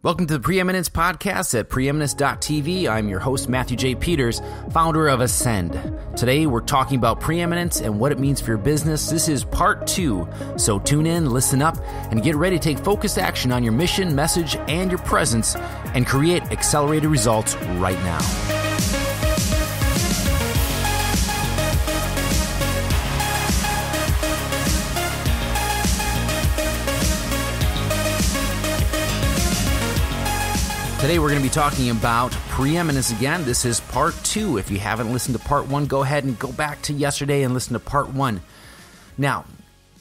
Welcome to the Preeminence Podcast at preeminence.tv. I'm your host, Matthew J. Peters, founder of Ascend. Today, we're talking about preeminence and what it means for your business. This is part two. So tune in, listen up, and get ready to take focused action on your mission, message, and your presence and create accelerated results right now. Today we're going to be talking about preeminence again. This is part two. If you haven't listened to part one, go ahead and go back to yesterday and listen to part one. Now,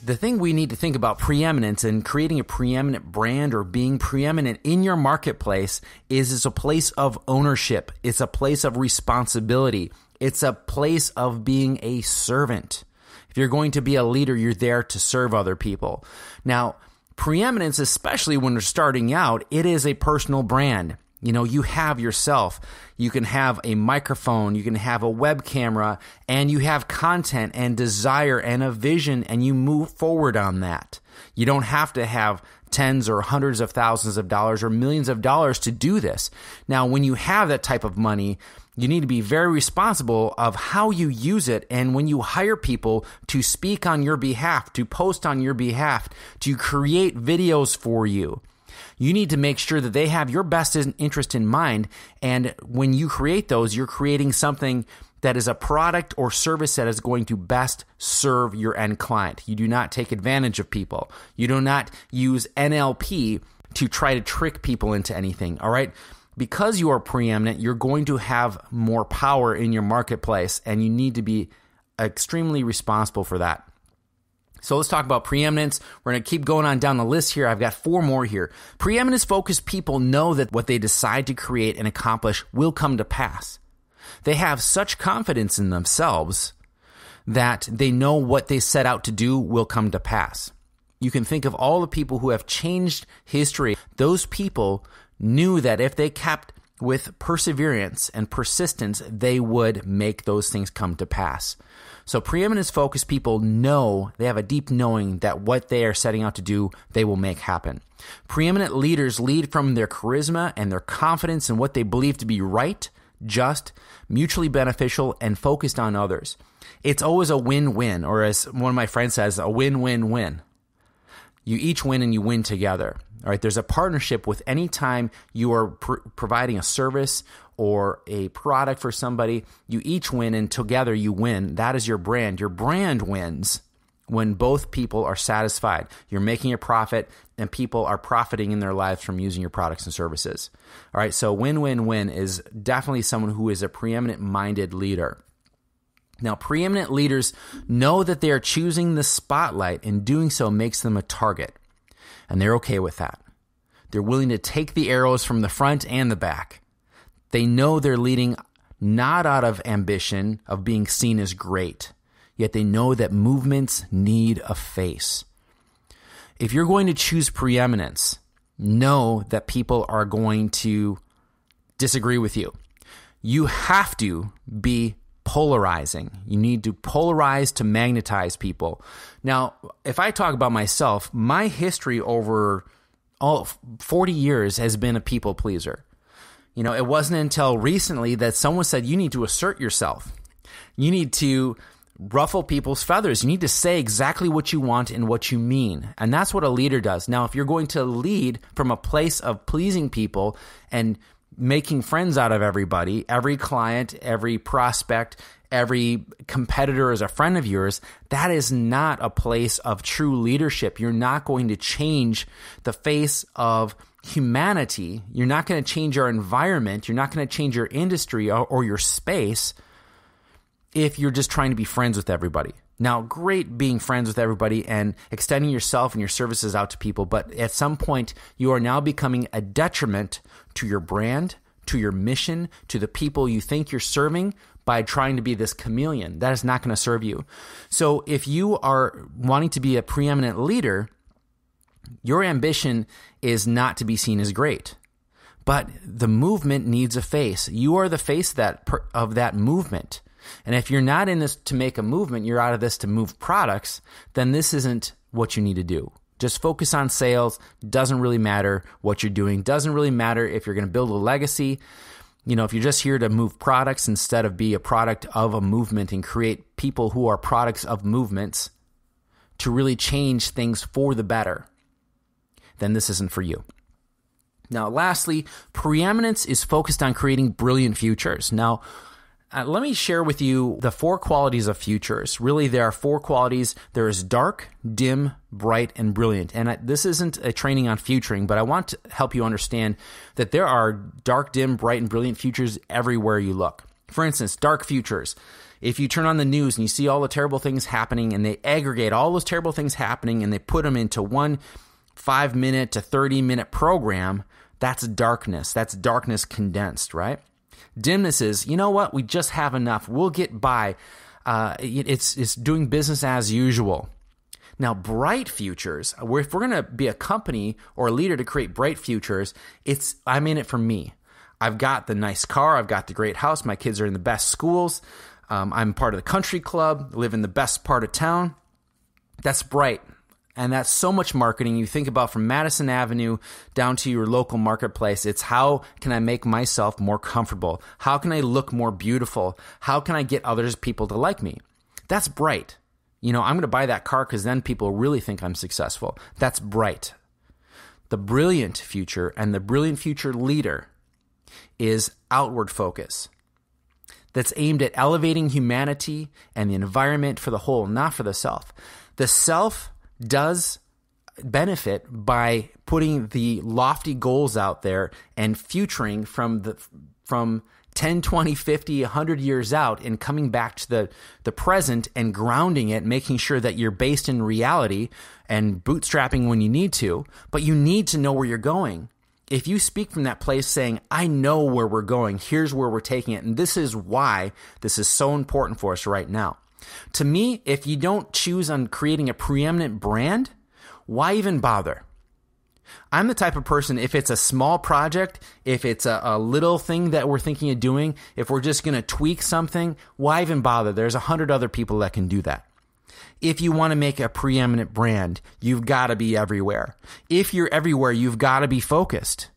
the thing we need to think about preeminence and creating a preeminent brand or being preeminent in your marketplace is it's a place of ownership. It's a place of responsibility. It's a place of being a servant. If you're going to be a leader, you're there to serve other people. Now, preeminence, especially when you're starting out, it is a personal brand. You know, you have yourself. You can have a microphone, you can have a web camera, and you have content and desire and a vision, and you move forward on that. You don't have to have tens or hundreds of thousands of dollars or millions of dollars to do this. Now, when you have that type of money, you need to be very responsible of how you use it and when you hire people to speak on your behalf, to post on your behalf, to create videos for you. You need to make sure that they have your best interest in mind. And when you create those, you're creating something that is a product or service that is going to best serve your end client. You do not take advantage of people. You do not use NLP to try to trick people into anything. All right because you are preeminent, you're going to have more power in your marketplace, and you need to be extremely responsible for that. So let's talk about preeminence. We're going to keep going on down the list here. I've got four more here. Preeminence focused people know that what they decide to create and accomplish will come to pass. They have such confidence in themselves that they know what they set out to do will come to pass. You can think of all the people who have changed history. Those people knew that if they kept with perseverance and persistence, they would make those things come to pass. So, preeminence focused people know, they have a deep knowing that what they are setting out to do, they will make happen. Preeminent leaders lead from their charisma and their confidence in what they believe to be right, just, mutually beneficial, and focused on others. It's always a win win, or as one of my friends says, a win win win. You each win and you win together. All right, there's a partnership with any time you are pr- providing a service or a product for somebody, you each win and together you win. That is your brand. Your brand wins when both people are satisfied. You're making a profit and people are profiting in their lives from using your products and services. All right, so win win win is definitely someone who is a preeminent minded leader. Now, preeminent leaders know that they are choosing the spotlight, and doing so makes them a target and they're okay with that. They're willing to take the arrows from the front and the back. They know they're leading not out of ambition of being seen as great, yet they know that movements need a face. If you're going to choose preeminence, know that people are going to disagree with you. You have to be polarizing. You need to polarize to magnetize people. Now, if I talk about myself, my history over all 40 years has been a people pleaser. You know, it wasn't until recently that someone said you need to assert yourself. You need to ruffle people's feathers. You need to say exactly what you want and what you mean. And that's what a leader does. Now, if you're going to lead from a place of pleasing people and making friends out of everybody, every client, every prospect, every competitor is a friend of yours, that is not a place of true leadership. You're not going to change the face of humanity. You're not going to change your environment. You're not going to change your industry or, or, your space if you're just trying to be friends with everybody. Now, great being friends with everybody and extending yourself and your services out to people, but at some point, you are now becoming a detriment to your brand, to your mission, to the people you think you're serving by trying to be this chameleon. That is not going to serve you. So, if you are wanting to be a preeminent leader, your ambition is not to be seen as great. But the movement needs a face. You are the face of that, of that movement. And if you're not in this to make a movement, you're out of this to move products, then this isn't what you need to do. Just focus on sales. Doesn't really matter what you're doing. Doesn't really matter if you're going to build a legacy. You know, if you're just here to move products instead of be a product of a movement and create people who are products of movements to really change things for the better, then this isn't for you. Now, lastly, preeminence is focused on creating brilliant futures. Now, uh, let me share with you the four qualities of futures. Really, there are four qualities. There is dark, dim, bright, and brilliant. And I, this isn't a training on futuring, but I want to help you understand that there are dark, dim, bright, and brilliant futures everywhere you look. For instance, dark futures. If you turn on the news and you see all the terrible things happening and they aggregate all those terrible things happening and they put them into one five minute to 30 minute program, that's darkness. That's darkness condensed, right? Dimness is, you know what? We just have enough. We'll get by. Uh, it's it's doing business as usual. Now, bright futures. if we're going to be a company or a leader to create bright futures, it's I'm in it for me. I've got the nice car. I've got the great house. My kids are in the best schools. Um, I'm part of the country club. Live in the best part of town. That's bright. And that's so much marketing. You think about from Madison Avenue down to your local marketplace. It's how can I make myself more comfortable? How can I look more beautiful? How can I get others people to like me? That's bright. You know, I'm going to buy that car because then people really think I'm successful. That's bright. The brilliant future and the brilliant future leader is outward focus that's aimed at elevating humanity and the environment for the whole, not for the self. The self does benefit by putting the lofty goals out there and futuring from the from 10 20 50 100 years out and coming back to the the present and grounding it making sure that you're based in reality and bootstrapping when you need to but you need to know where you're going. If you speak from that place saying i know where we're going. Here's where we're taking it. And this is why this is so important for us right now to me, if you don't choose on creating a preeminent brand, why even bother? I'm the type of person, if it's a small project, if it's a, a little thing that we're thinking of doing, if we're just going to tweak something, why even bother? There's a hundred other people that can do that. If you want to make a preeminent brand, you've got to be everywhere. If you're everywhere, you've got to be focused.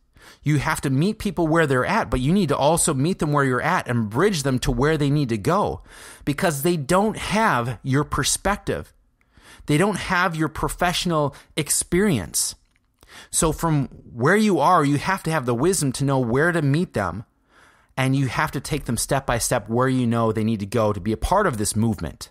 You have to meet people where they're at, but you need to also meet them where you're at and bridge them to where they need to go because they don't have your perspective. They don't have your professional experience. So, from where you are, you have to have the wisdom to know where to meet them. And you have to take them step by step where you know they need to go to be a part of this movement.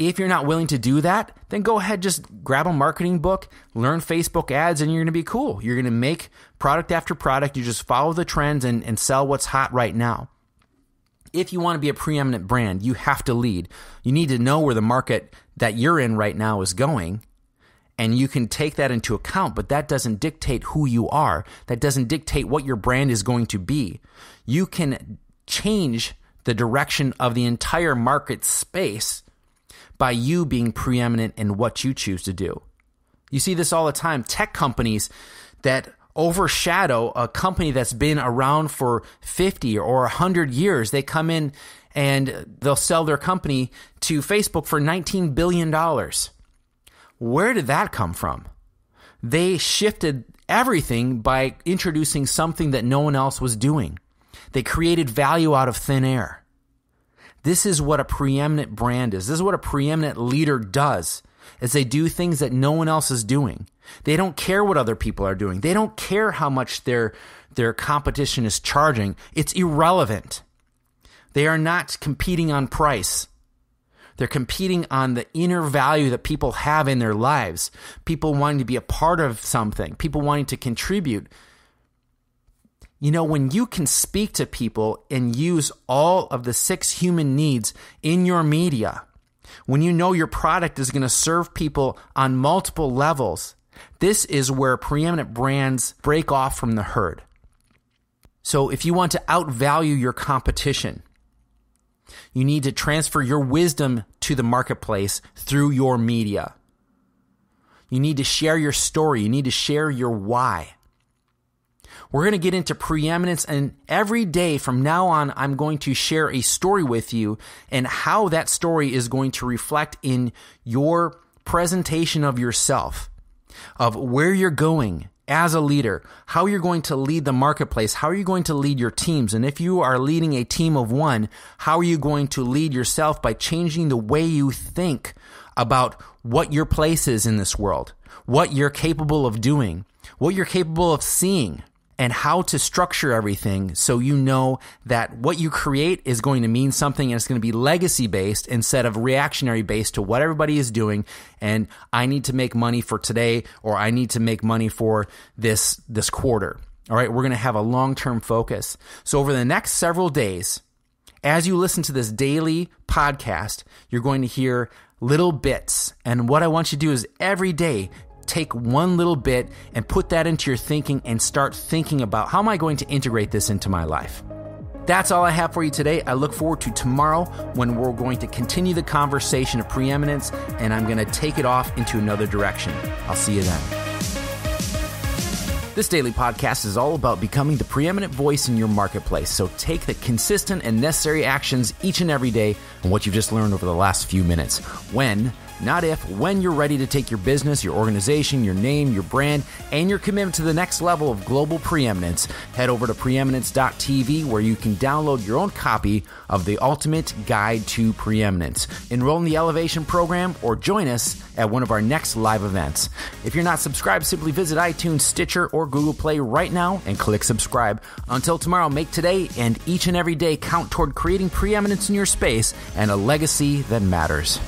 If you're not willing to do that, then go ahead, just grab a marketing book, learn Facebook ads, and you're going to be cool. You're going to make product after product. You just follow the trends and, and sell what's hot right now. If you want to be a preeminent brand, you have to lead. You need to know where the market that you're in right now is going. And you can take that into account, but that doesn't dictate who you are. That doesn't dictate what your brand is going to be. You can change the direction of the entire market space by you being preeminent in what you choose to do. You see this all the time. Tech companies that overshadow a company that's been around for 50 or 100 years, they come in and they'll sell their company to Facebook for $19 billion. Where did that come from? They shifted everything by introducing something that no one else was doing. They created value out of thin air. This is what a preeminent brand is. This is what a preeminent leader does. Is they do things that no one else is doing. They don't care what other people are doing. They don't care how much their their competition is charging. It's irrelevant. They are not competing on price. They're competing on the inner value that people have in their lives. People wanting to be a part of something, people wanting to contribute, you know, when you can speak to people and use all of the six human needs in your media, when you know your product is going to serve people on multiple levels, this is where preeminent brands break off from the herd. So if you want to outvalue your competition, you need to transfer your wisdom to the marketplace through your media. You need to share your story. You need to share your why. We're going to get into preeminence, and every day from now on, I'm going to share a story with you and how that story is going to reflect in your presentation of yourself. of where you're going as a leader, how you're going to lead the marketplace, how are you going to lead your teams? And if you are leading a team of one, how are you going to lead yourself by changing the way you think about what your place is in this world, what you're capable of doing, what you're capable of seeing, and how to structure everything so you know that what you create is going to mean something and it's going to be legacy based instead of reactionary based to what everybody is doing and I need to make money for today or I need to make money for this this quarter. All right, we're going to have a long-term focus. So over the next several days, as you listen to this daily podcast, you're going to hear little bits. And what I want you to do is every day take one little bit and put that into your thinking and start thinking about how am I going to integrate this into my life. That's all I have for you today. I look forward to tomorrow when we're going to continue the conversation of preeminence and I'm going to take it off into another direction. I'll see you then. This daily podcast is all about becoming the preeminent voice in your marketplace. So take the consistent and necessary actions each and every day on what you've just learned over the last few minutes. When not if, when you're ready to take your business, your organization, your name, your brand, and your commitment to the next level of global preeminence, head over to preeminence.tv where you can download your own copy of the Ultimate Guide to Preeminence. Enroll in the Elevation program or join us at one of our next live events. If you're not subscribed, simply visit iTunes, Stitcher, or Google Play right now and click subscribe. Until tomorrow, make today and each and every day count toward creating preeminence in your space and a legacy that matters.